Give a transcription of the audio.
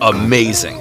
Amazing.